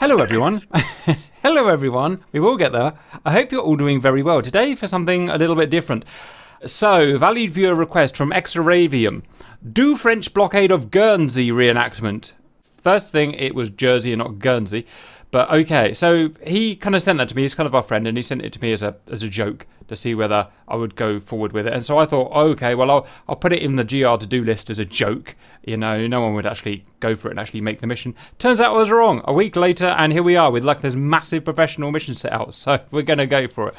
Hello, everyone. Hello, everyone. We will get there. I hope you're all doing very well today for something a little bit different. So, valued viewer request from Exaravium. Do French blockade of Guernsey reenactment. First thing, it was Jersey and not Guernsey. But okay, so he kind of sent that to me. He's kind of our friend, and he sent it to me as a as a joke to see whether I would go forward with it. And so I thought, okay, well I'll I'll put it in the GR to do list as a joke. You know, no one would actually go for it and actually make the mission. Turns out I was wrong. A week later, and here we are with like this massive professional mission set out. So we're gonna go for it.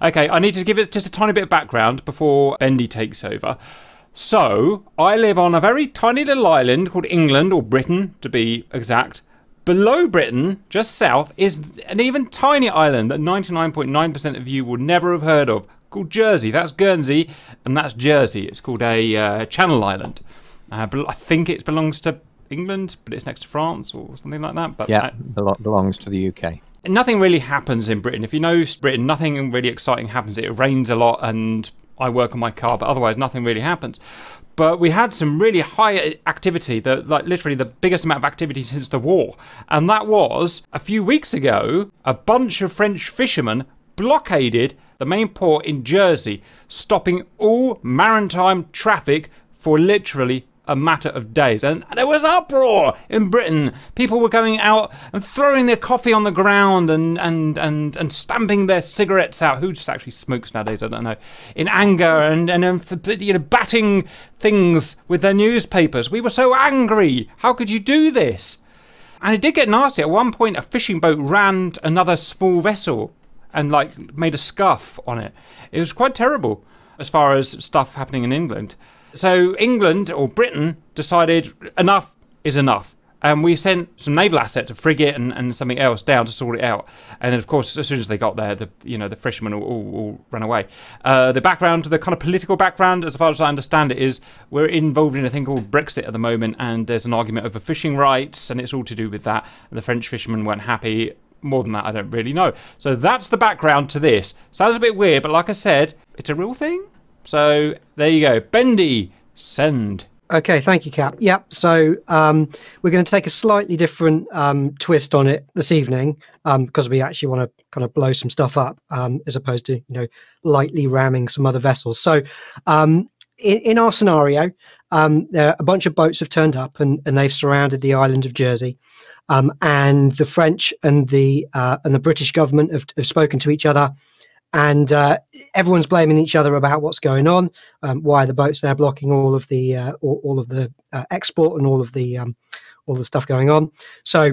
Okay, I need to give it just a tiny bit of background before Bendy takes over. So, I live on a very tiny little island called England, or Britain to be exact. Below Britain, just south, is an even tiny island that 99.9% of you would never have heard of, called Jersey. That's Guernsey, and that's Jersey. It's called a uh, Channel Island. Uh, I think it belongs to England, but it's next to France or something like that. But yeah, uh, belongs to the UK. Nothing really happens in Britain. If you know Britain, nothing really exciting happens. It rains a lot and I work on my car, but otherwise nothing really happens. But we had some really high activity, like literally the biggest amount of activity since the war. And that was a few weeks ago, a bunch of French fishermen blockaded the main port in Jersey, stopping all maritime traffic for literally a matter of days. And there was uproar in Britain. People were going out and throwing their coffee on the ground and, and, and, and stamping their cigarettes out. Who just actually smokes nowadays? I don't know. In anger and, and um, you know, batting things with their newspapers. We were so angry. How could you do this? And it did get nasty. At one point, a fishing boat ran another small vessel and like made a scuff on it. It was quite terrible as far as stuff happening in England. So England or Britain decided enough is enough. And we sent some naval assets, a frigate and, and something else down to sort it out. And of course, as soon as they got there, the you know the fishermen all, all, all ran away. Uh, the background, the kind of political background, as far as I understand it, is we're involved in a thing called Brexit at the moment, and there's an argument over fishing rights, and it's all to do with that. And the French fishermen weren't happy. More than that, I don't really know. So that's the background to this. Sounds a bit weird, but like I said, it's a real thing. So there you go. Bendy, send. Okay, thank you, Cap. Yep. So um, we're going to take a slightly different um, twist on it this evening um, because we actually want to kind of blow some stuff up um, as opposed to you know lightly ramming some other vessels. So um, in, in, our scenario, um, there a bunch of boats have turned up and, and they've surrounded the island of Jersey. and the French and the uh, and the British government have, have spoken to each other and uh, everyone's blaming each other about what's going on, um, why the boats there blocking all of the uh, all, of the uh, export and all of the um, all the stuff going on. So,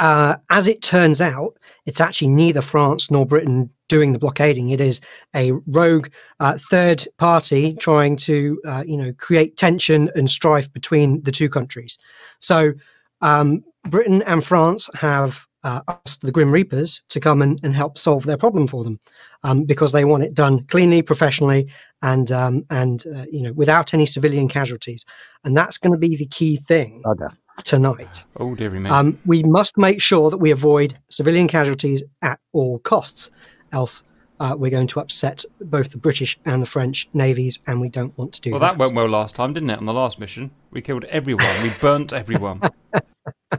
uh, as it turns out, it's actually neither France nor Britain doing the blockading. It is a rogue uh, third party trying to uh, you know create tension and strife between the two countries. So. Um, Britain and France have uh, asked the Grim Reapers to come and, and help solve their problem for them um, because they want it done cleanly, professionally, and um, and uh, you know without any civilian casualties. And that's going to be the key thing okay. tonight. Oh dearie me! Um, we must make sure that we avoid civilian casualties at all costs, else. Uh, we're going to upset both the British and the French navies, and we don't want to do well, that. Well, that went well last time, didn't it? On the last mission, we killed everyone. we burnt everyone.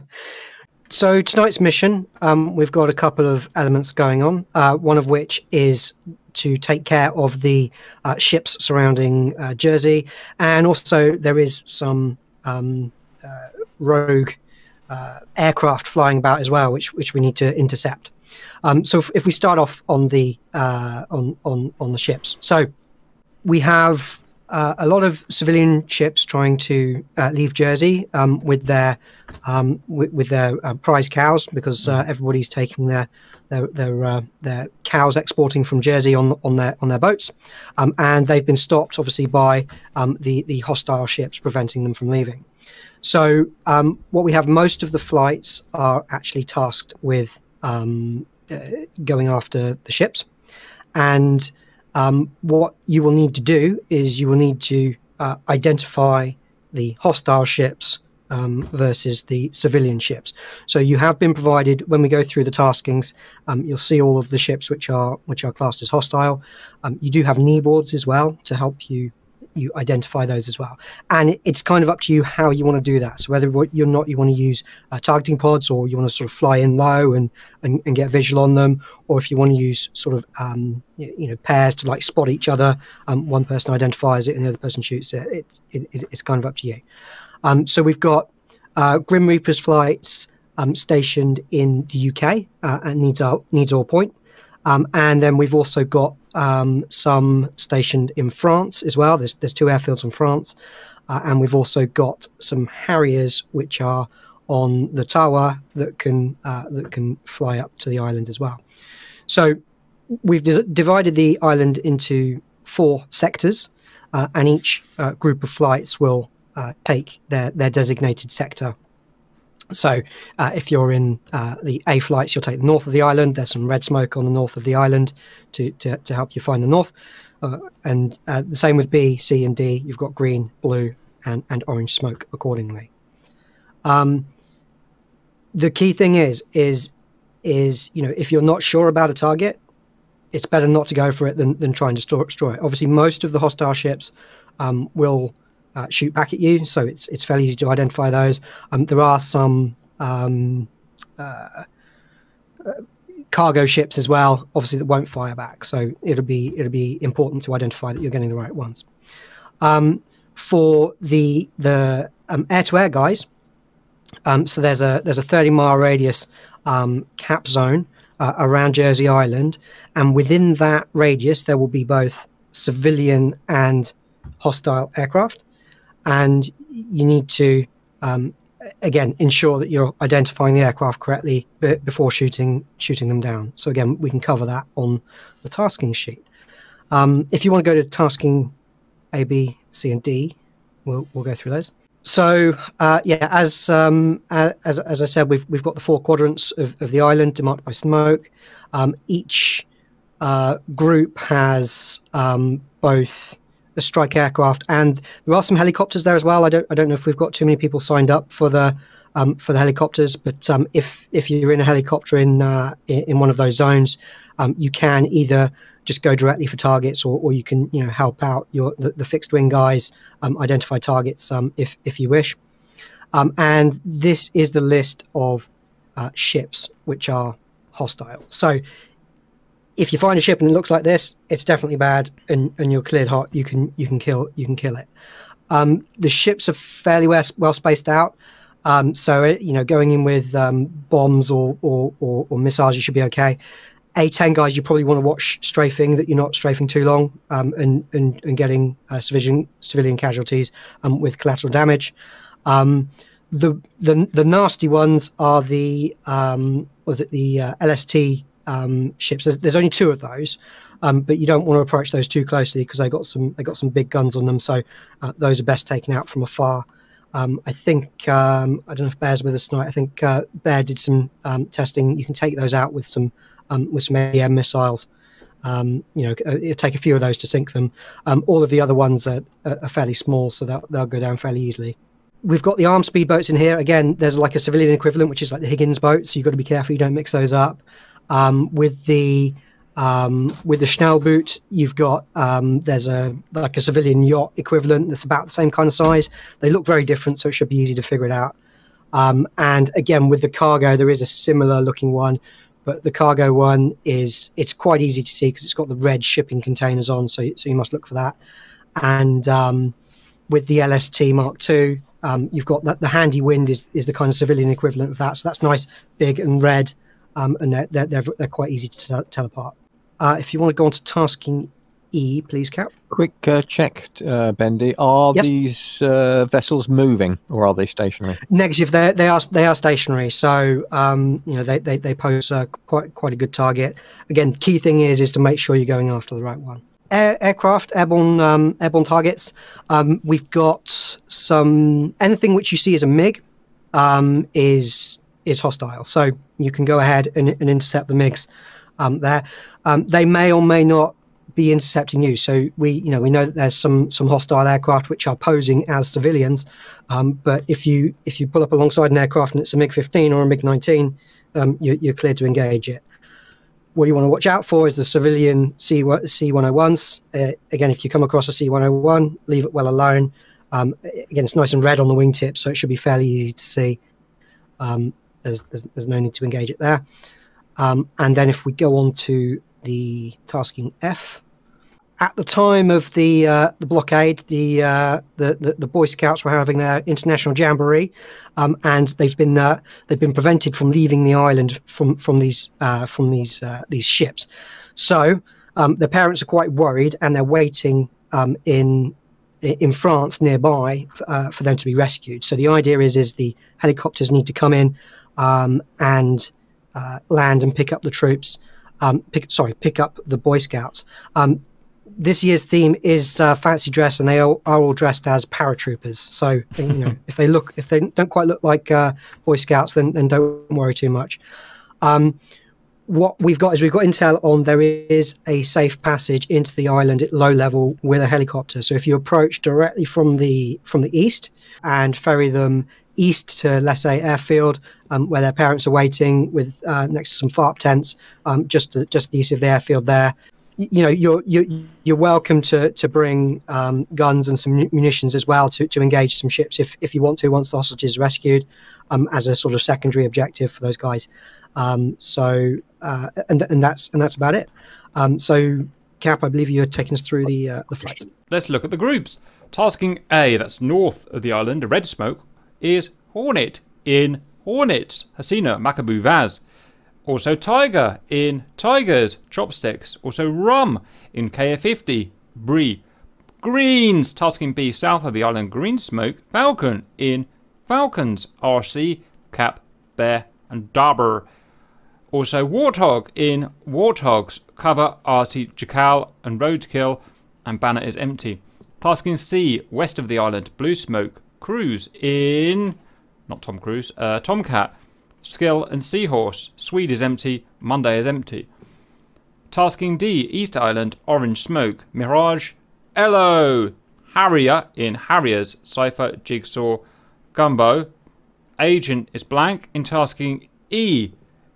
So tonight's mission, um, we've got a couple of elements going on. Uh, one of which is to take care of the uh, ships surrounding uh, Jersey, and also there is some um, uh, rogue uh, aircraft flying about as well, which which we need to intercept. Um, so if, if, we start off on the uh, on on on the ships, so we have uh, a lot of civilian ships trying to uh, leave Jersey um, with their um, with, with, their uh, prize cows because uh, everybody's taking their their their, uh, their, cows exporting from Jersey on on their on their boats, um, and they've been stopped obviously by um, the the hostile ships preventing them from leaving. So um, what we have most of the flights are actually tasked with um, uh, going after the ships, and um, what you will need to do is you will need to uh, identify the hostile ships um, versus the civilian ships. So you have been provided when we go through the taskings. Um, you'll see all of the ships which are which are classed as hostile. Um, you do have knee boards as well to help you you identify those as well. And it's kind of up to you how you want to do that. So whether you're not you want to use uh, targeting pods or you want to sort of fly in low and, and, and get visual on them, or if you want to use sort of um, you know pairs to like spot each other, um, one person identifies it and the other person shoots it. It, it it's kind of up to you. Um, so we've got uh, Grim Reapers flights um, stationed in the UK uh, at needs Needs Oar Point. Um, and then we've also got um, some stationed in France as well. There's, there's two airfields in France. Uh, and we've also got some Harriers which are on the Tarawa that can uh, that can fly up to the island as well. So we've divided the island into four sectors, uh, and each uh, group of flights will uh, take their their designated sector so, uh, if you're in uh, the A flights, you'll take the north of the island. There's some red smoke on the north of the island to, to, to help you find the north. Uh, and uh, the same with B, C, and D. You've got green, blue, and, and orange smoke accordingly. Um, the key thing is, is, is you know, if you're not sure about a target, it's better not to go for it than, than trying to destroy it. Obviously, most of the hostile ships um, will uh, shoot back at you. So it's it's fairly easy to identify those. Um, there are some um, uh, uh, cargo ships as well, obviously that won't fire back. So it'll be it'll be important to identify that you're getting the right ones. Um, for the the air to air guys, um, so there's a there's a 30 mile radius um, cap zone uh, around Jersey Island, and within that radius there will be both civilian and hostile aircraft and you need to um, again ensure that you're identifying the aircraft correctly b- before shooting shooting them down. So again, we can cover that on the tasking sheet. Um, if you want to go to tasking A, B, C, and D, we'll we'll go through those. So uh, yeah, as um, as as I said, we've we've got the four quadrants of, of the island demarked by smoke. Um, each uh, group has um, both the strike aircraft, and there are some helicopters there as well. I don't I don't know if we've got too many people signed up for the um, for the helicopters, but um, if if you're in a helicopter in uh, in one of those zones, um, you can either just go directly for targets, or, or you can you know help out your the, the fixed wing guys um, identify targets um, if if you wish. Um, and this is the list of uh, ships which are hostile. So if you find a ship and it looks like this, it's definitely bad, and, and you're cleared hot. You can you can kill you can kill it. Um, the ships are fairly well, well spaced out, um, so it, you know going in with um, bombs or, or, or or missiles, you should be okay. A10 guys, you probably want to watch strafing that you're not strafing too long um, and, and and getting uh, civilian civilian casualties um, with collateral damage. Um, the the the nasty ones are the was it the uh, LST um, ships. There's, there's, only two of those, um, but you don't want to approach those too closely because they got some they got some big guns on them. So uh, those are best taken out from afar. Um, I think um, I don't know if Bear's with us tonight. I think uh, Bear did some um, testing. You can take those out with some um, with some AEM missiles. you know, uh, it'll take a few of those to sink them. all of the other ones are, are fairly small, so they'll, they'll go down fairly easily we've got the armed speedboats in here. Again, there's like a civilian equivalent, which is like the Higgins boat. So you've got to be careful you don't mix those up. Um, with the um, with the Schnellboot, you've got um, there's a like a civilian yacht equivalent that's about the same kind of size. They look very different, so it should be easy to figure it out. Um, and again, with the cargo, there is a similar looking one, but the cargo one is it's quite easy to see because it's got the red shipping containers on, so so you must look for that. And um, with the LST Mark II, um, you've got that the handy wind is is the kind of civilian equivalent of that, so that's nice, big and red um, and they're, they're, they're, they're, quite easy to tell apart. Uh, if you want to go on to tasking E, please, Cap. Quick uh, check, uh, Bendy. Are yes. these uh, vessels moving or are they stationary? Negative. They they are they are stationary. So um, you know they they, they pose quite quite a good target. Again, the key thing is is to make sure you're going after the right one. Air, aircraft, airborne um, airborne targets. Um, we've got some anything which you see as a MiG um, is is hostile. So you can go ahead and, and intercept the MiGs um, there. Um, they may or may not be intercepting you. So we, you know, we know that there's some some hostile aircraft which are posing as civilians. Um, but if you if you pull up alongside an aircraft and it's a MiG 15 or a MiG 19, um, you, are cleared to engage it. what you want to watch out for is the civilian C C101s. Uh, again, if you come across a C101, leave it well alone. Um, again, it's nice and red on the wingtip, so it should be fairly easy to see. Um, there's, there's, there's no need to engage it there. Um, and then if we go on to the tasking F, at the time of the uh, the blockade, the, uh, the, the, the Boy Scouts were having their international jamboree, um, and they've been uh, they've been prevented from leaving the island from from these uh, from these uh, these ships. So um, the parents are quite worried, and they're waiting um, in in France nearby uh, for them to be rescued. So the idea is is the helicopters need to come in um, and land and pick up the troops. Um, pick, sorry, pick up the Boy Scouts. Um, this year's theme is uh, fancy dress, and they are, are, all dressed as paratroopers. So you know, if they look, if they don't quite look like uh, Boy Scouts, then, then don't worry too much. Um, what we've got is we've got intel on there is a safe passage into the island at low level with a helicopter. So if you approach directly from the from the east and ferry them east to Lessay airfield um, where their parents are waiting with uh, next to some FARP tents um, just to, just east of the airfield there. You know you're you're, you're welcome to to bring um, guns and some munitions as well to, to engage some ships if, if you want to once the hostage is rescued um, as a sort of secondary objective for those guys. Um, so uh, and and that's and that's about it. Um, so cap i believe you're taking us through the uh, the flights. Let's look at the groups. Tasking a that's north of the island a red smoke is hornet in Hornets, hasina makabu vaz also Tiger in Tigers, Chopsticks. Also Rum in KF50, Brie. Greens, Tusking B south of the island, Green Smoke. Falcon in Falcons, RC, Cap, Bear, and Dabber. Also Warthog in Warthogs, cover RT Jackal and Roadkill, and banner is empty. Tasking C west of the island, Blue Smoke. Cruise in, not Tom Cruise, uh, Tomcat. Skill and Seahorse. Swede is empty. Monday is empty. Tasking D, East Island, Orange Smoke. Mirage, Elo. Harrier in Harriers, Cypher, Jigsaw, Gumbo. Agent is blank in tasking E.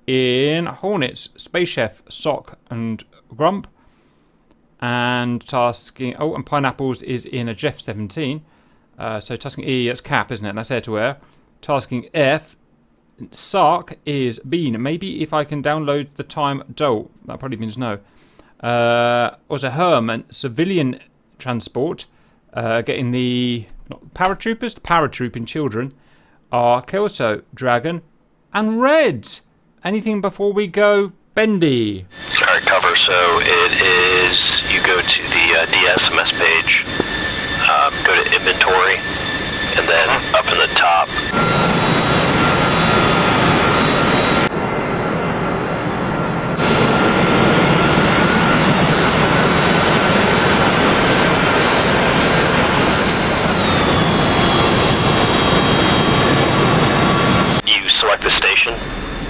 In Hornets, Space Chef, Sock, and Grump. And tasking, oh, and Pineapples is in a Jeff 17. Uh, so tasking E, that's cap, isn't it? That's air to air. Tasking F Sark is Bean. Maybe if I can download the time doe. That probably means no. Uh, also Herman, civilian transport. Uh, getting the paratroopers, the paratrooping children are Kelso, Dragon, and Red. Anything before we go, Bendy? Sorry, cover. So it is you go to the uh, DSMS page, go to inventory, and then up in the top.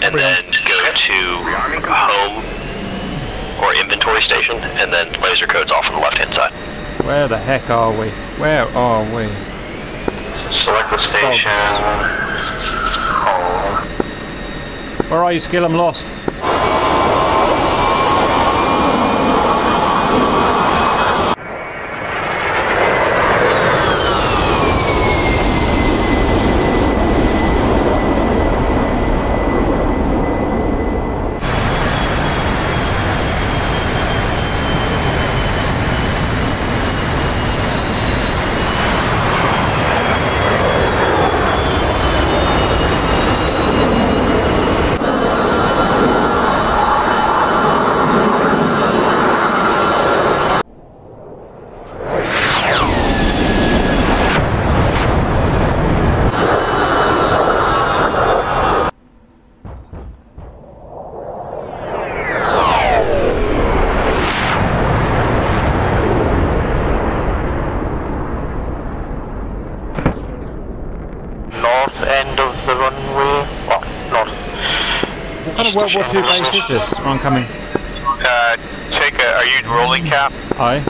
and then go to home or inventory station, and then laser code's off on the left hand side. Where the heck are we? Where are we? Select the station. Home. Where are you, Skill? I'm lost. World War II base is this? I'm coming. Uh, take a, are you rolling cap? Aye.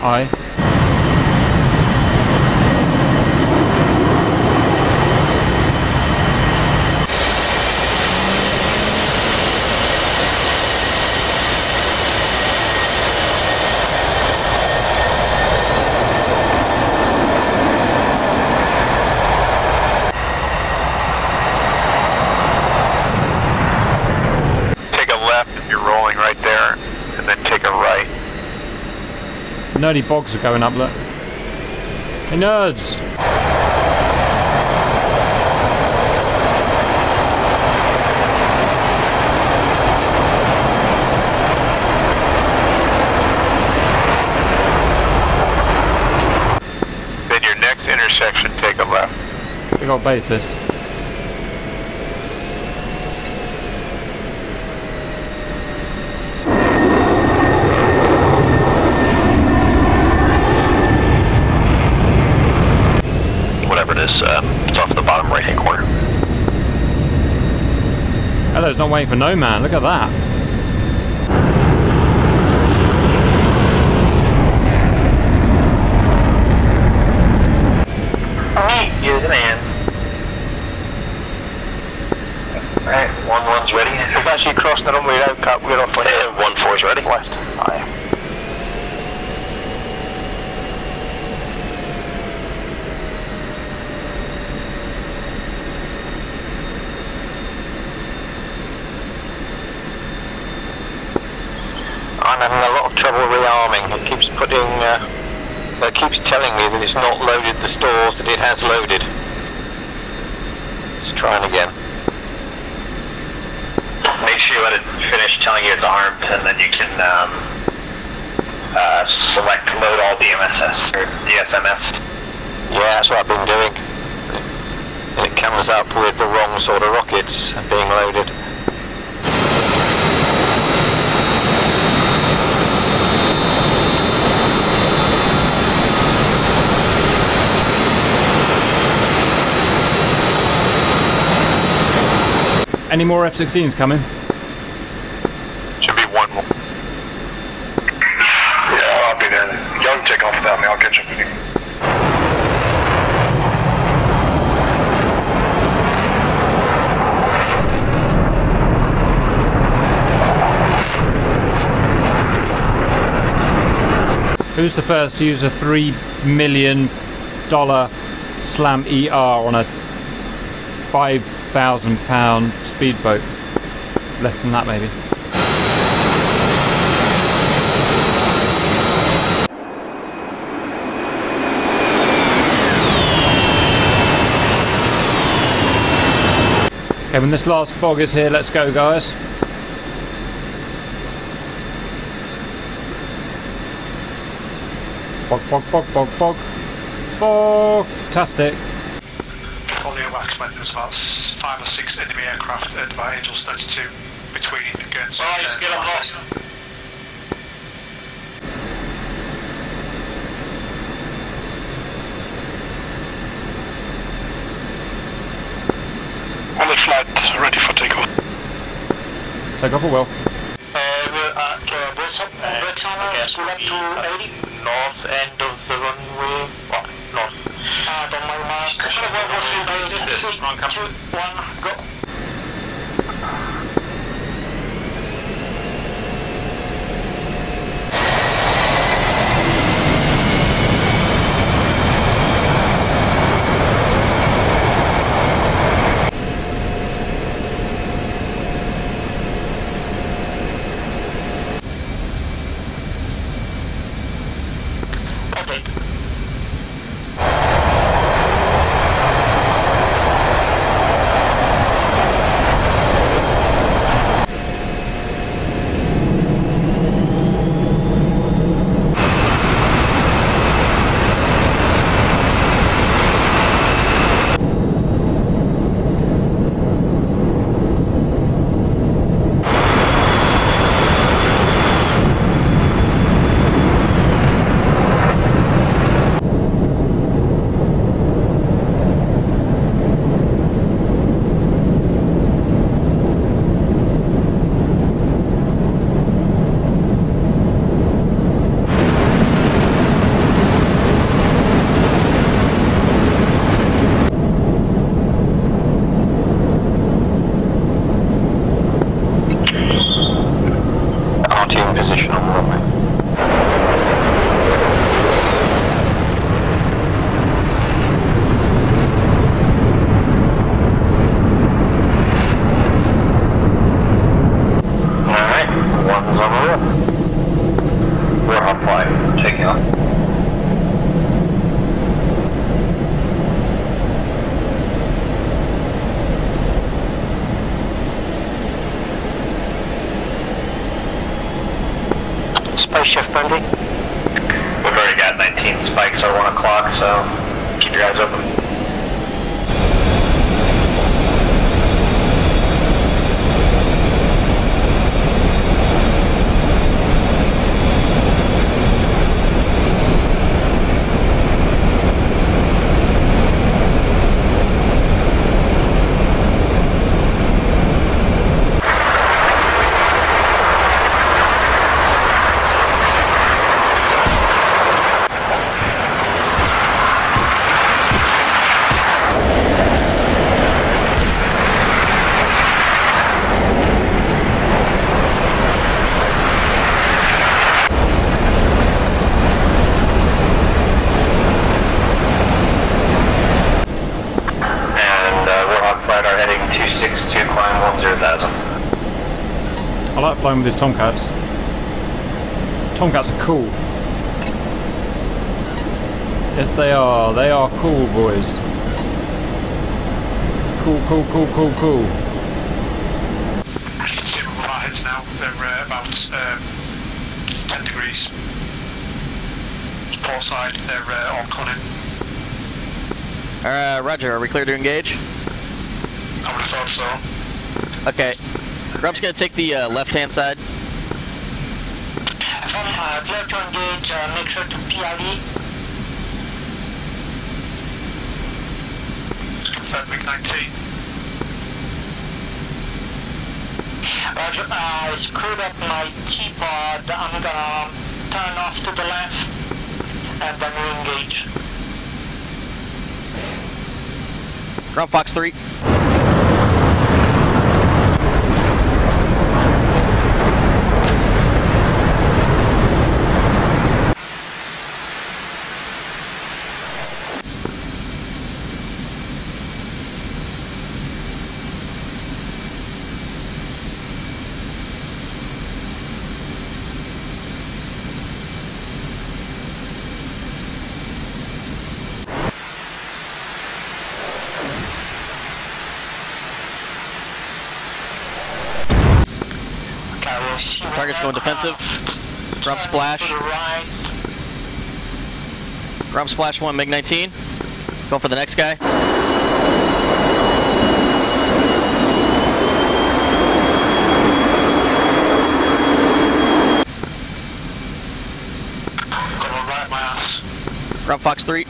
Aye. Nerdy bogs are going up, look. Hey, nerds! Then your next intersection, take a left. Big old basis. Whatever it is, um, it's off the bottom right hand corner. Hello's not waiting for no man, look at that. Actually crossed. The runway now, Cap. We're off on Uh, one four's ready. west. Aye. I'm having a lot of trouble rearming. It keeps uh, keeps telling me that it's not loaded the stores that it has loaded. Let's try it again. Make sure you let it finish telling you it's armed, and then you can um, uh, select load all DMSS or DSMS. Yeah, that's what I've been doing. And it comes up with the wrong sort of rockets being loaded. Any more F-16s coming? Should be one more. Yeah, I'll be there. Y'all take off without me. I'll catch up with you. Who's the first to use a three million dollar Slam ER on a five thousand pound speedboat? Less than that, maybe. Okay, when this last bog is here, let's go, guys. Bog, bog, bog, bog, bog. Bog-tastic. On the waxman, there's about five or six enemy aircraft at about Angels 32 between it and Guernsey. Alright, just get 'em lost. On the flight, ready for takeoff. Take off a will. Uh, we're at uh, Bristol. Bristol, pull up to 80. North end of the runway. What? North. Uh, on my mark. One, go. Flying with these Tomcats. Tomcats are cool. Yes, they are. They are cool, boys. Cool, cool, cool, cool, cool. I can see them with our heads now. They're uh, about um, 10 degrees. Port side, they're uh, all cunning. Uh, Roger, are we clear to engage? I would have thought so. Okay. Grump's gonna take the uh, left-hand side. From uh, clear to engage, uh, make sure to PLE. Confirm MiG-19. Roger, I screwed up my keyboard. I'm gonna turn off to the left and then re-engage. Grump Fox 3. Okay, we'll see what Target's going defensive. Grump splash. Grump Splash 1, MiG-19. Going for the next guy. Gonna right my ass. Grump Fox 3.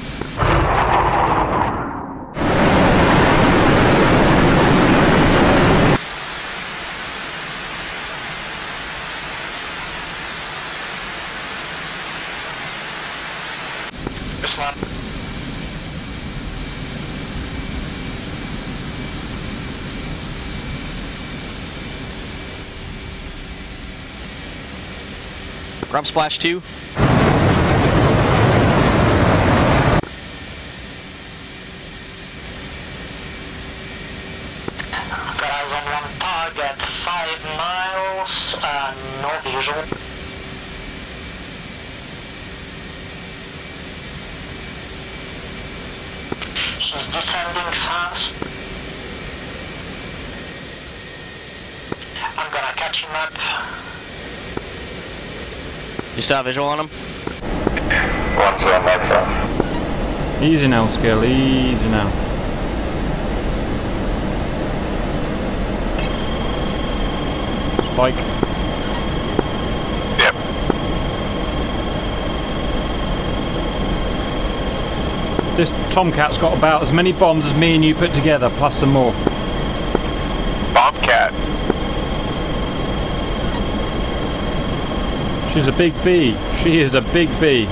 This one. Grump Splash 2. Got eyes on one target, five miles, uh, no visual. He's descending fast. I'm gonna catch him up. You still have visual on him? One zero, that's up. Easy now, Skill. Easy now. Spike. Yep. This Tomcat's got about as many bombs as me and you put together, plus some more. Bombcat. She's a big bee. She is a big bee.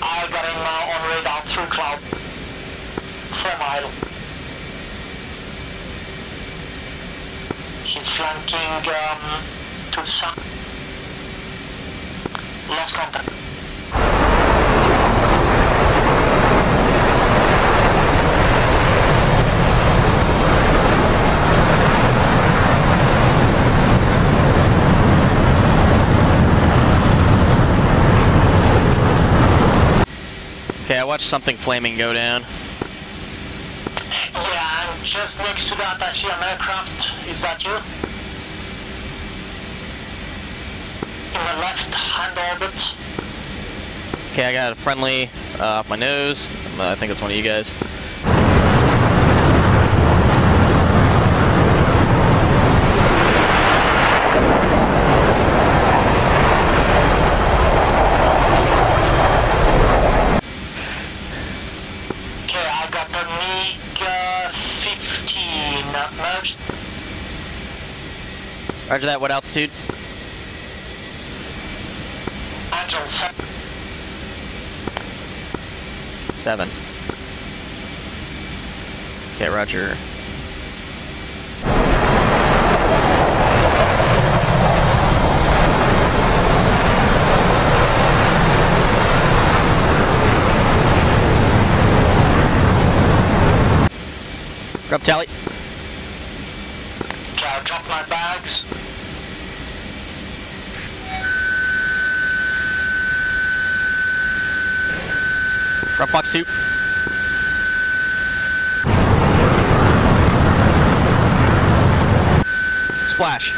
I got him now on radar through cloud. Four mile. He's flanking um, to the south. Lost contact. Okay, I watched something flaming go down. Yeah, I'm just next to the Apache aircraft. Is that you? In the left hand orbit. Okay, I got a friendly uh, off my nose. I think it's one of you guys. Okay, I got the MiG uh, 15 merged. Roger that, what altitude? Angel 7. Seven. Okay, roger. Grump tally. Grump Fox two. Splash.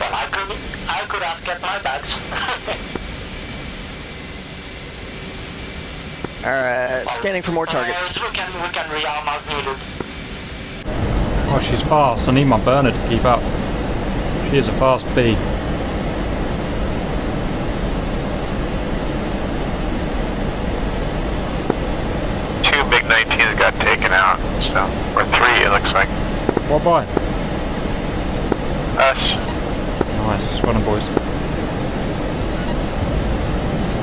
I could, I could have kept my bags. Alright, scanning for more targets. Uh, we can, we can rearm as needed. Oh, she's fast. I need my burner to keep up. She is a fast bee. Two MiG 19s got taken out, so or three it looks like. What by? Us. Nice. Well done, boys.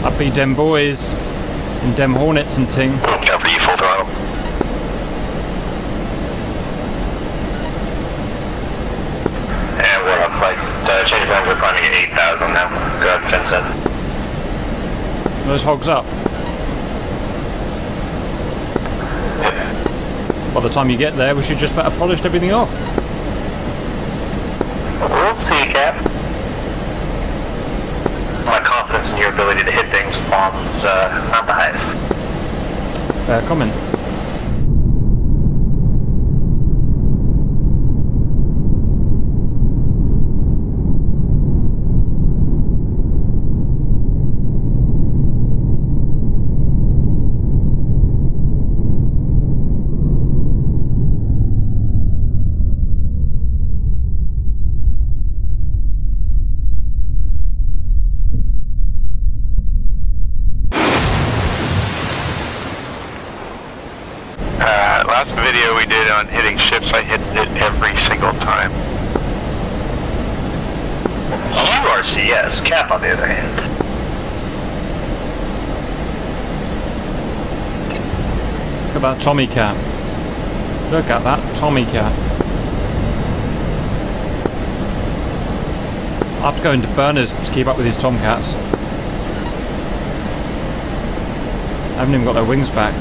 Up be dem boys. And dem hornets and ting. You full throttle. And we're on flight. Uh, change plans, we're climbing at 8,000 now. Fence up. Those hogs up. By the time you get there, we should just about have polished everything off. We'll see, Cap. My confidence in your ability to hit things falls uh, not the highest. Fair comment. Uh, last video we did on hitting ships, I hit it every single time. URCS, Cap on the other hand. Look at that Tommy cat. Look at that Tommy cat. I have to go into burners to keep up with these tomcats. I haven't even got their wings back.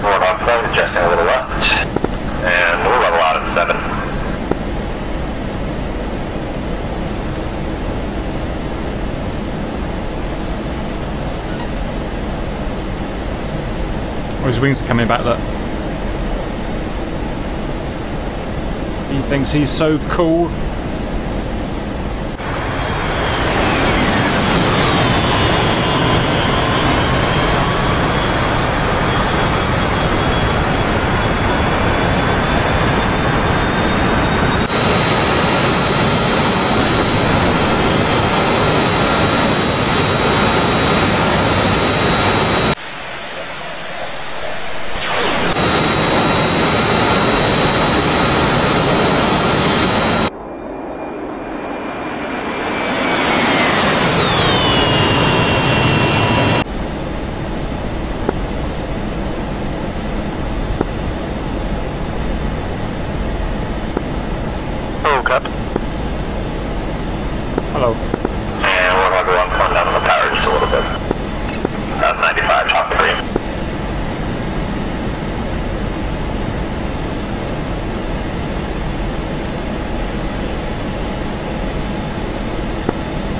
We're on flight, adjusting a little left. And we'll level out at 7. Oh, his wings are coming back, look. He thinks he's so cool. Woke. Hello. And we're going to go on phone down on the power just a little bit. Uh, 95, top three.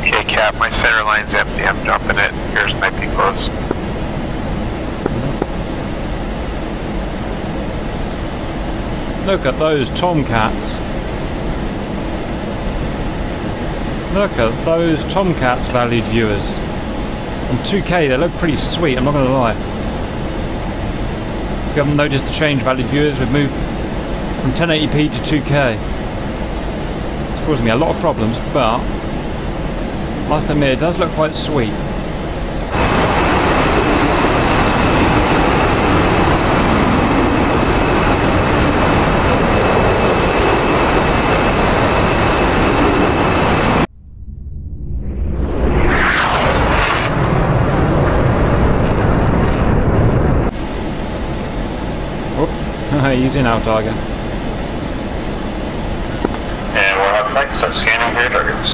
Okay, Cap, my center line's empty. I'm jumping it. Yours might be close. Look at those tomcats. Look at those tomcats, valued viewers. On 2K, they look pretty sweet, I'm not going to lie. If you haven't noticed the change, valued viewers, we've moved from 1080p to 2K. It's causing me a lot of problems, but must admit, it does look quite sweet. Easy now, Tiger. And we'll have flight start scanning for your targets.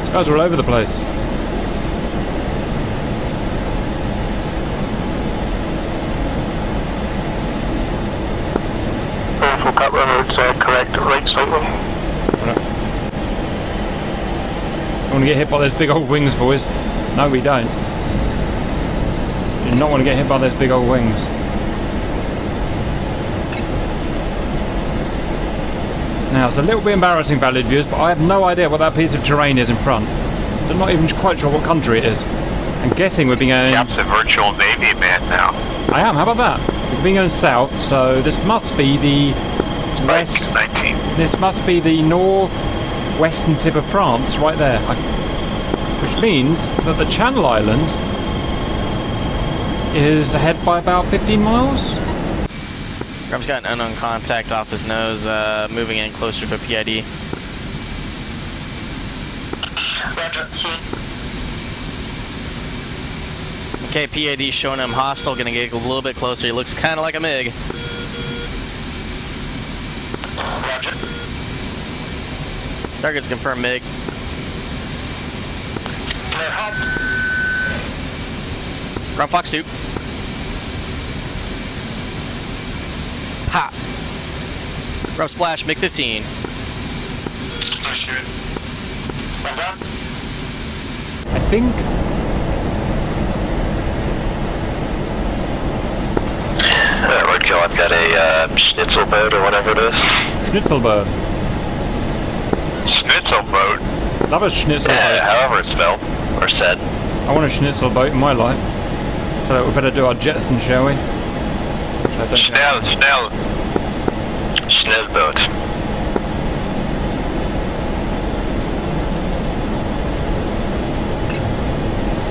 These guys are all over the place. Full cut roads, uh, correct, right slightly. Don't want to get hit by those big old wings, boys. No, we don't. Do not want to get hit by those big old wings. Now, it's a little bit embarrassing, valid viewers, but I have no idea what that piece of terrain is in front. I'm not even quite sure what country it is. I'm guessing we've been going... Cap's a virtual Navy man now. I am, how about that? We've been going south, so this must be the west... 19. This must be the north western tip of France, right there. I, which means that the Channel Island is ahead by about 15 miles. Grump's got an unknown contact off his nose, uh, moving in closer to PID. Roger. Okay, PID showing him hostile, gonna get a little bit closer. He looks kind of like a MiG. Target's confirmed MiG. Clear hot. Grump Fox 2. Pop. Grump Splash, MiG 15. Nice shooting. I think. Uh, Roadkill, I've got a uh, schnitzel boat or whatever it is. Schnitzel boat. Love a schnitzel Yeah, boat. however it's spelled or said. I want a schnitzel boat in my life. So we better do our Jetson, shall we? Which I don't Schnell, schnell. Schnellboat.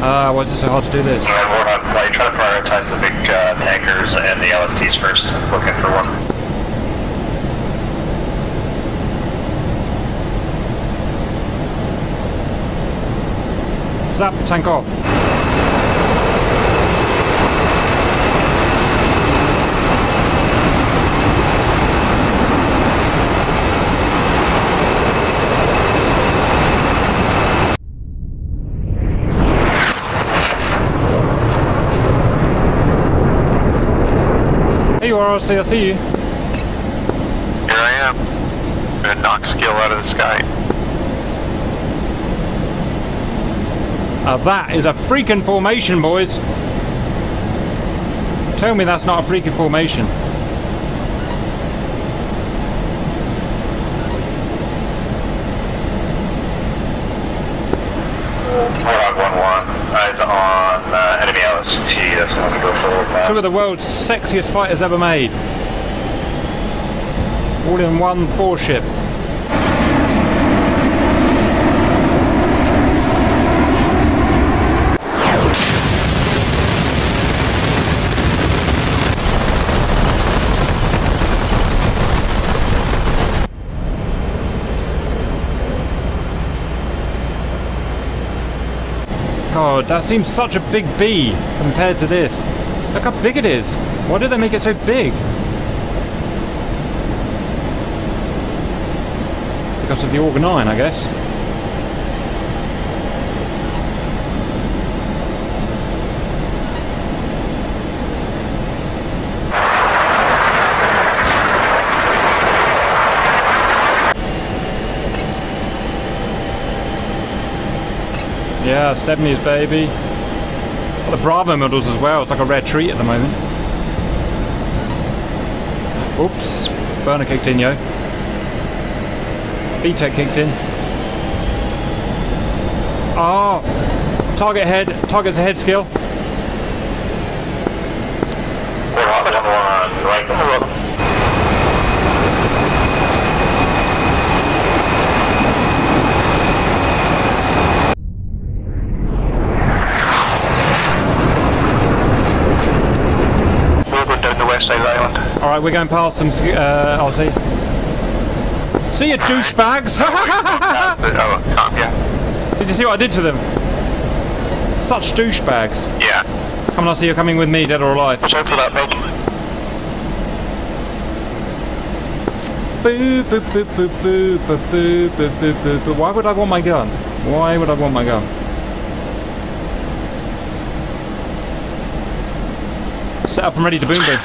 Ah, why is it so hard to do this? Alright, we're on flight. Try to prioritize the big uh, tankers and the LSTs first. Looking for one. Zap, tank off. Here you are, RC, I see you. Here I am. Gonna knock skill out of the sky. Uh, that is a freaking formation, boys. Tell me that's not a freaking formation. We're on 1-1. Eyes on uh, enemy LST. That's going to go forward now. Two of the world's sexiest fighters ever made. All in one four ship. God, that seems such a big B compared to this. Look how big it is. Why did they make it so big? Because of the Organ 9, I guess. Uh, yeah, 70s baby. Got the Bravo models as well. It's like a rare treat at the moment. Oops. Burner kicked in, yo. VTEC kicked in. Oh! Target head. Target's a head skill. Right on the road. We're going down the west side of the Alright, we're going past them, uh, Aussie. See you, douchebags! did you see what I did to them? Such douchebags. Yeah. Come on, Aussie, you're coming with me, dead or alive. Watch out for that, Meg. Boo, boo, boo, boo, boo, boo, boo, boo, boo, boo, boo. Why would I want my gun? Why would I want my gun? Set up and ready to boom boom.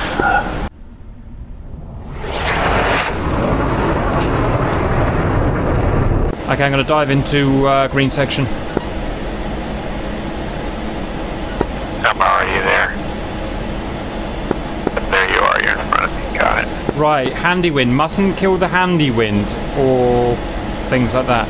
Okay, I'm going to dive into uh, green section. I'm already there. There you are, you're in front of me. Got it. Right, handy wind. Mustn't kill the handy wind or things like that.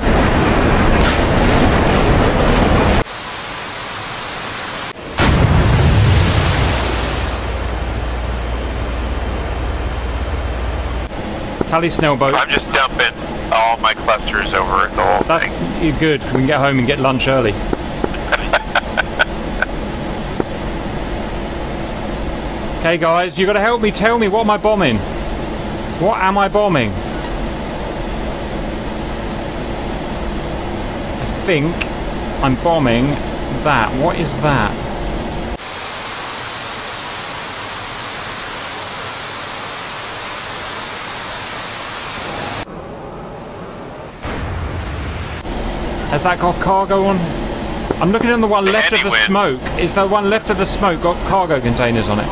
Tally snail boat. I'm just dumping all my clusters over the whole That's thing. you're good. We can get home and get lunch early. okay, guys, you got to help me. Tell me what am I bombing? What am I bombing? I think I'm bombing that. What is that? Has that got cargo on? I'm looking on the one left of the smoke. Is the one left of the smoke got cargo containers on it?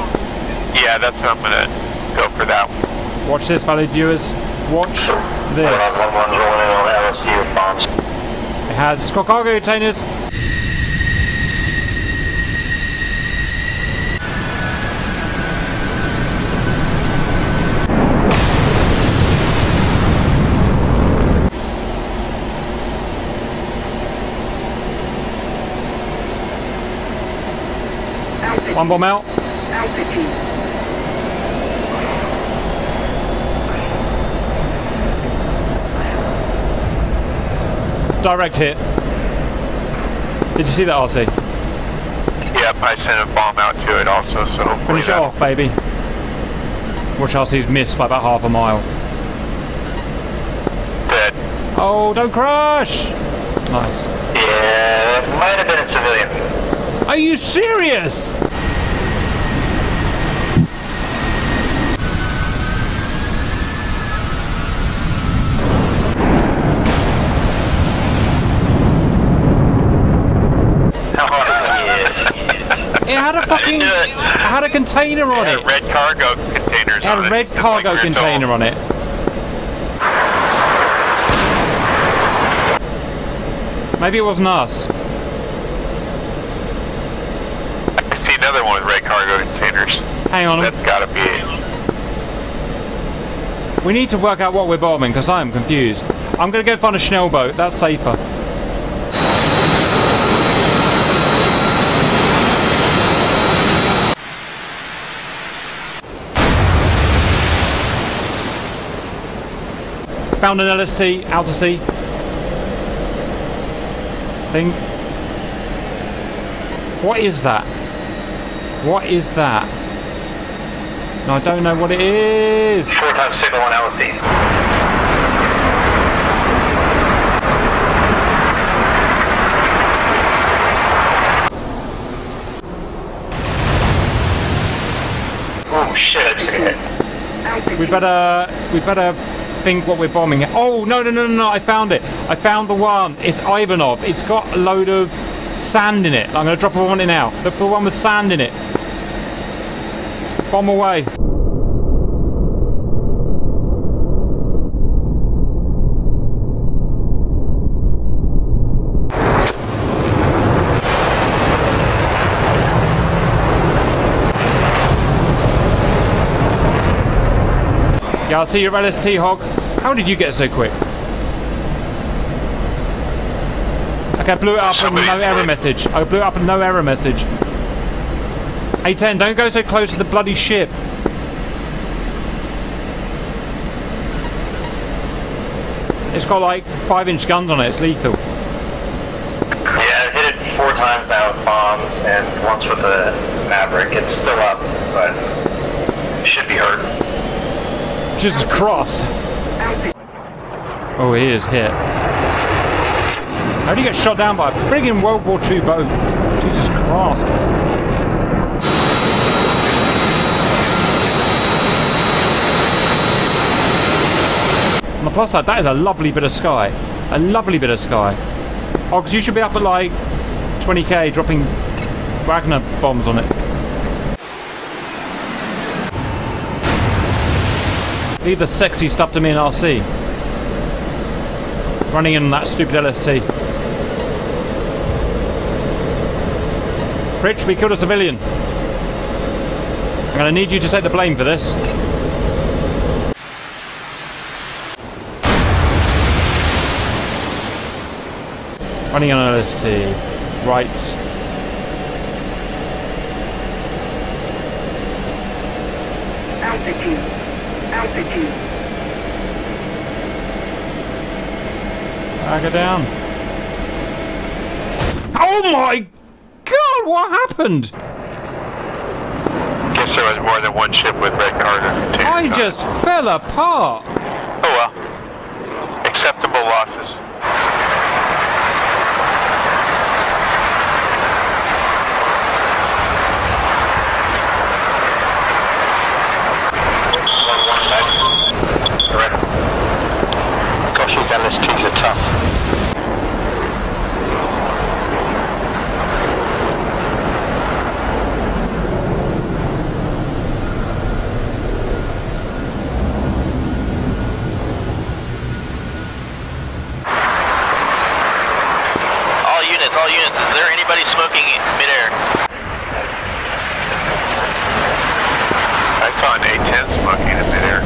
Yeah, that's what I'm gonna go for that one. Watch this, valued viewers. Watch this. One one's rolling in on LST with bombs. It has it's got cargo containers. One bomb out. Direct hit. Did you see that, RC? Yep, I sent a bomb out to it also, so Finish it off, baby. Watch RC's missed by about half a mile. dead. Oh, don't crash! Nice. Yeah, might have been a civilian. Are you serious? Yeah. It had a fucking. It had a container on it. red cargo containers It had a red like cargo we were told. container on it. Maybe it wasn't us. I see another one with red cargo containers. Hang on. That's gotta be it. We need to work out what we're bombing because I am confused. I'm going to go find a Schnell boat. That's safer. found an LST out to sea. Thing. What is that? What is that? No, I don't know what it is. Three times signal on LST. Oh, we better we better think what we're bombing. Oh no no no no! no I found it. I found the one. It's Ivanov. It's got a load of sand in it. I'm gonna drop a bomb on it now. Look for the one with sand in it. Bomb away. I'll see your LST hog. How did you get so quick? Okay, I blew it up and no error message. I blew it up and no error message. A10, don't go so close to the bloody ship. It's got like five inch guns on it, it's lethal. Yeah, I hit it four times now with bombs and once with the Maverick. It's still up, but it should be hurt. Jesus Christ. Oh, he is hit. How do you get shot down by a friggin' World War II boat? Jesus Christ. On the plus side, that is a lovely bit of sky. A lovely bit of sky. Oh, you should be up at like 20k dropping Wagner bombs on it. Leave the sexy stuff to me in RC. Running in that stupid LST. Rich, we killed a civilian. I'm gonna need you to take the blame for this. Running on LST. Right. Altitude. Altitude. I go down. Oh my god, what happened? Guess there was more than one ship with Red Carter. I just fell apart. Oh well. Acceptable losses. Correct. Gosh, these LSTs are tough. All units, all units. Is there anybody smoking midair? I saw A-10 smoking in midair.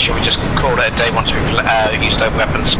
should we just call it a day once we've uh, used our weapons?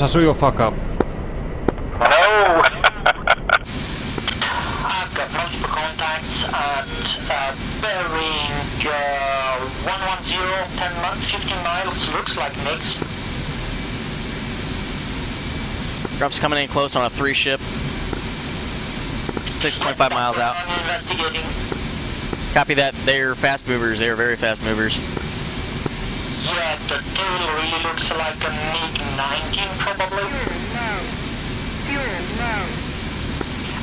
Yes, I saw your fuck up. No! I've got multiple contacts at uh, bearing uh, 110, 10 mi- 15 miles. Looks like mix. Grump's coming in close on a three ship. 6.5 miles out. Copy that. They're fast movers. They're very fast movers. The jewelry looks like a MiG-19 probably.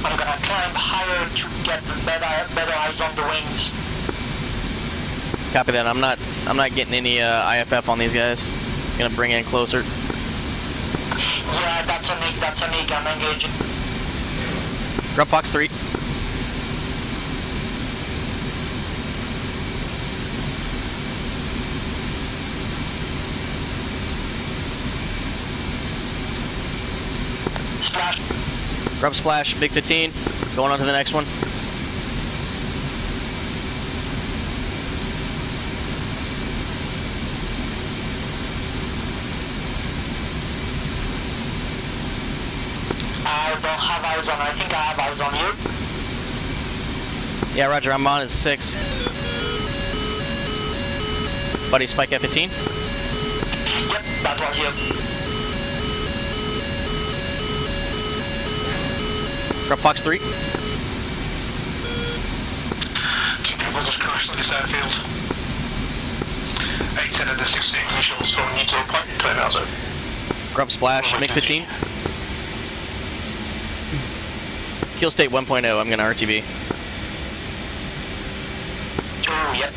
I'm gonna climb higher to get better better eyes on the wings. Copy that. I'm not I'm not getting any uh, IFF on these guys. I'm gonna bring in closer. Yeah, that's a MiG. That's a MiG. I'm engaging. Grump Fox 3. Grump splash. MiG 15. Going on to the next one. I don't have eyes on. I think I have eyes on you. Yeah, Roger. I'm on is six. Buddy, Spike F15. Yep, that was you. Grump Fox three. Keeping positive commercial in this airfield. 810 and the 16 visuals from neutral point, clear out zone. Grump splash. MiG 15. Kill state 1.0. I'm gonna RTB. Oh, yep.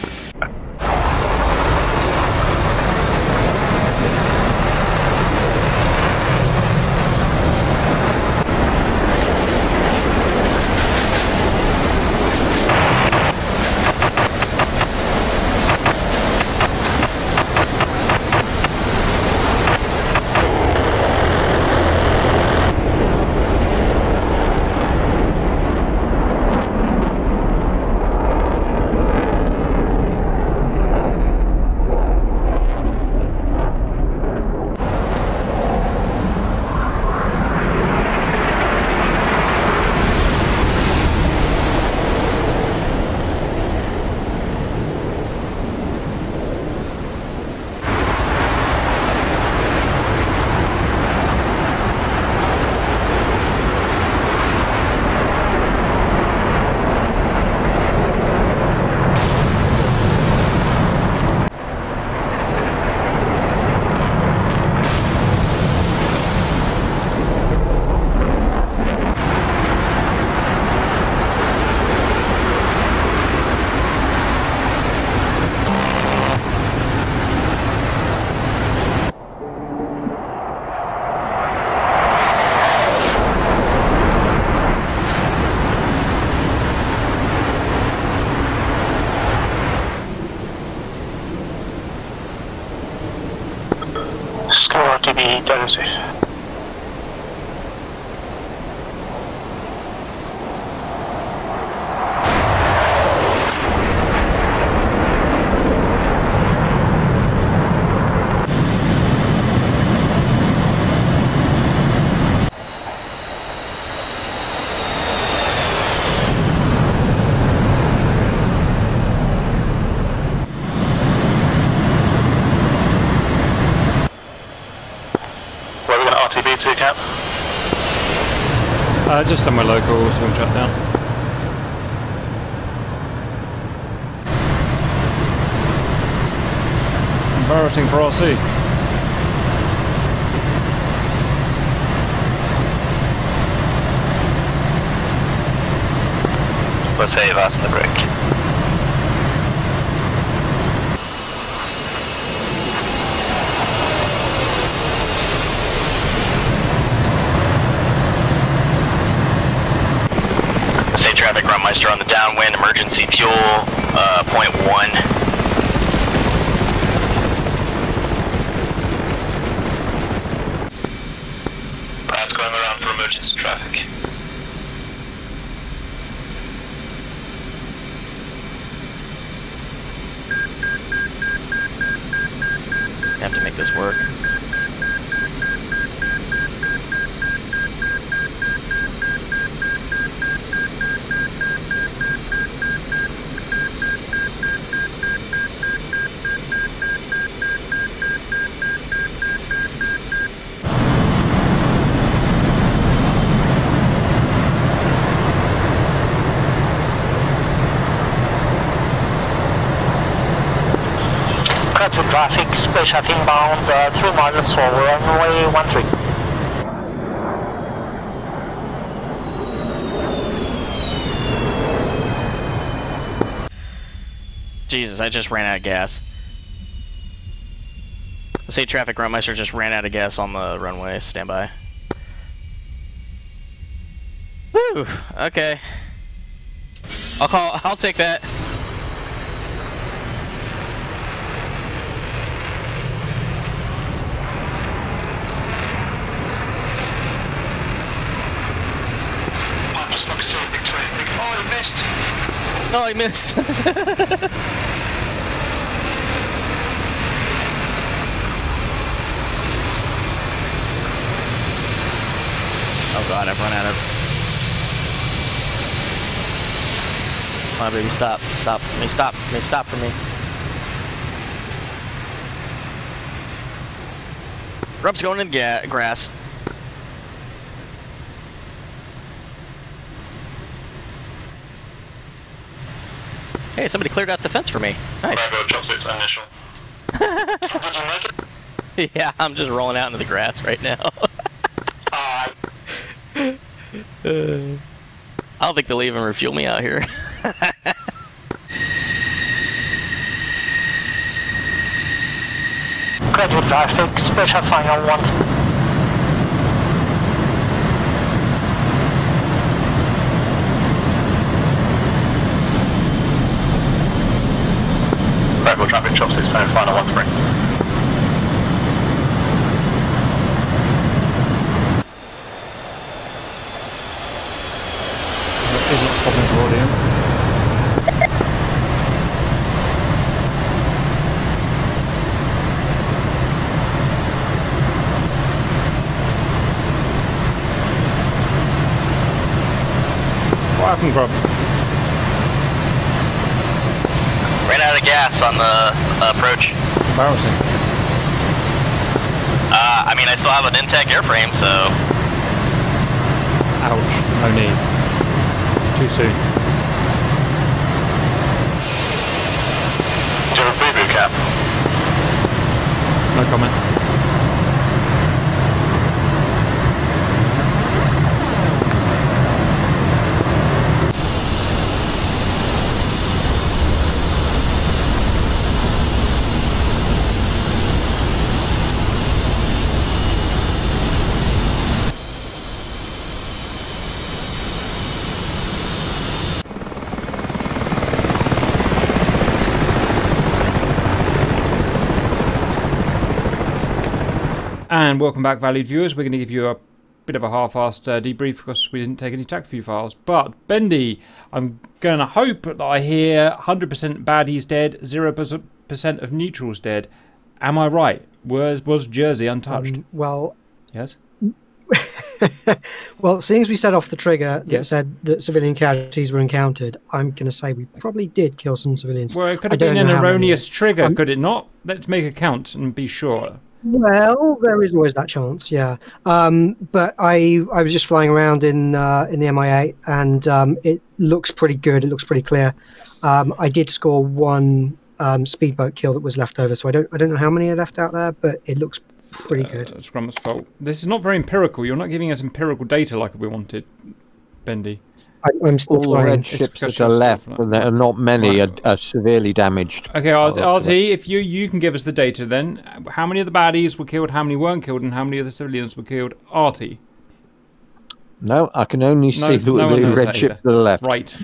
Uh, just somewhere local, swing shut down. Embarrassing for RC. Let's save us the break. State traffic, Runmeister on the downwind, emergency fuel, uh, point one. Brad's going around for emergency traffic. have to make this work. Traffic, special inbound, uh, 3 miles over runway 13. Jesus, I just ran out of gas. The state traffic runmeister just ran out of gas on the runway. Stand by. Woo! Okay. I'll call. I'll take that. Just look so big 20. Big, oh, he missed. Oh, I missed. oh god, I've run out of. Come on, baby, stop, stop, me stop, me stop for me. Rub's going in grass. Hey, somebody cleared out the fence for me. Nice. Bravo, initial. yeah, I'm just rolling out into the grass right now. Uh, I don't think they'll even refuel me out here. To traffic, special final 1. Bravo, traffic, jump six, phone, final one three. Isn't stopping for audio. What happened, Grub? Ran out of gas on the uh, approach. Embarrassing. Uh, I mean, I still have an intact airframe, so Ouch. No need. Too soon. do you have a cap? No comment. And welcome back, valued viewers. We're going to give you a bit of a half-assed uh, debrief because we didn't take any Tacview files. But Bendy, I'm going to hope that I hear 100% baddies dead, 0% of neutrals dead. Am I right? Was was Jersey untouched? Um, well, yes. well, seeing as we set off the trigger that said that civilian casualties were encountered, I'm going to say we probably did kill some civilians. Well, it could have don't been an know how many. erroneous trigger, Um, could it not? Let's make a count and be sure. Well, there is always that chance, yeah. Um, but I I was just flying around in uh, in the MI8, and um, it looks pretty good. It looks pretty clear. Um, I did score one um, speedboat kill that was left over. So I don't I don't know how many are left out there, but it looks pretty good. Uh, Scrum's fault. This is not very empirical. You're not giving us empirical data like we wanted, Bendy. I, I'm still All the flying. red ships because that are left, still and there are not many, Right. are, are severely damaged. Okay, R- Oh, RT, if you you can give us the data then. How many of the baddies were killed? How many weren't killed? And how many of the civilians were killed? RT. No, I can only No- see the, no the red that ships either. that are left. Right.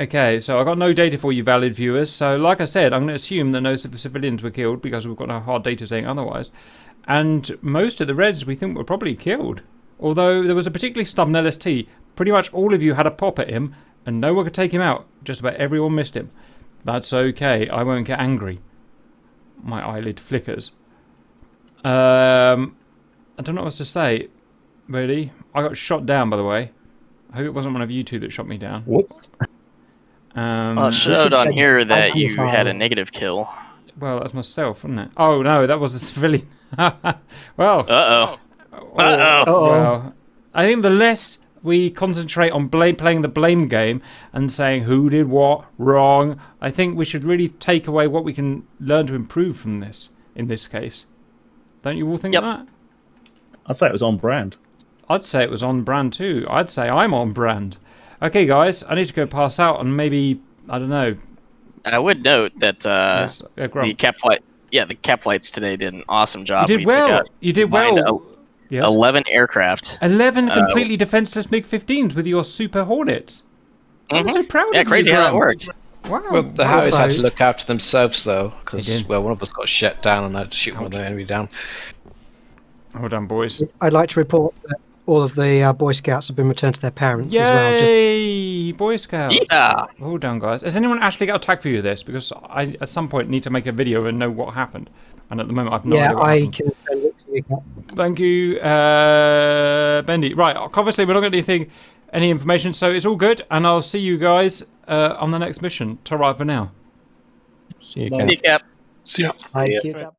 Okay, so I've got no data for you, valid viewers. So, like I said, I'm going to assume that no civ- civilians were killed because we've got no hard data saying otherwise. And most of the Reds we think were probably killed. Although there was a particularly stubborn LST. Pretty much all of you had a pop at him, and no one could take him out. Just about everyone missed him. That's okay. I won't get angry. My eyelid flickers. Um, I don't know what else to say. Really, I got shot down. By the way, I hope it wasn't one of you two that shot me down. Whoops. Um, Well, it showed on here that Alpha you had a negative kill. well, that was myself, wasn't it? Oh no, that was a civilian. well, Uh oh. oh, Uh-oh. well, I think the less we concentrate on blame, playing the blame game and saying who did what wrong, I think we should really take away what we can learn to improve from this. In this case, don't you all think Yep. that? I'd say it was on brand. I'd say it was on brand too. I'd say I'm on brand. Okay, guys, I need to go pass out and maybe I don't know. I would note that uh, yes, uh, the cap flight, yeah, the cap flights today did an awesome job. you We did took well. You did combined well. El- Yes. 11 aircraft. 11 Uh, completely defenseless MiG-15s with your Super Hornets. I'm so proud Yeah, of crazy you, how that Grump. worked. Wow. Well, the well, Harriers had to look after themselves though, because well, one of us got shut down and I had to shoot one of the enemy down. Well done, boys. I'd like to report that all of the uh, Boy Scouts have been returned to their parents as well. Just Yay! Boy Scouts. Yeah. Well done, guys. Has anyone actually got a tag for you this? Because I, at some point, need to make a video and know what happened. And at the moment, I've no yeah, idea what I happened. can send it to you. Thank you, uh, Bendy. Right, obviously we're not getting anything, any information, so it's all good, and I'll see you guys uh, on the next mission. Ta-ra for now. See you, No. See you, Cap. See ya. Thank Yeah. you.